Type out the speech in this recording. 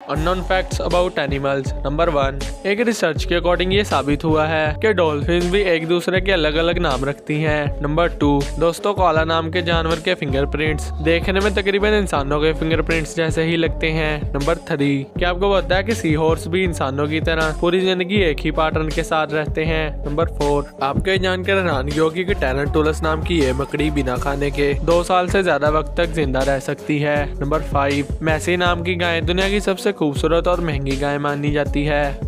Unknown facts about animals number one एक research के according ये साबित हुआ है कि डॉल्फिन भी एक दूसरे के अलग अलग नाम रखती हैं। नंबर टू दोस्तों काला नाम के जानवर के फिंगरप्रिंट्स देखने में तकरीबन इंसानों के फिंगरप्रिंट्स जैसे ही लगते हैं। नंबर थ्री क्या आपको पता है कि सी हॉर्स भी इंसानों की तरह पूरी ज़िंदगी एक ही पैटर्न के साथ रहते हैं? नंबर फोर आपको ये जानकर हैरानगी होगी कि टेरेंटोलस नाम की ये मकड़ी बिना खाने के दो साल से ज़्यादा वक्त तक ज़िंदा रह सकती है। नंबर फाइव मैसी नाम की गाय दुनिया की सबसे खूबसूरत और महँगी गाय मानी जाती है।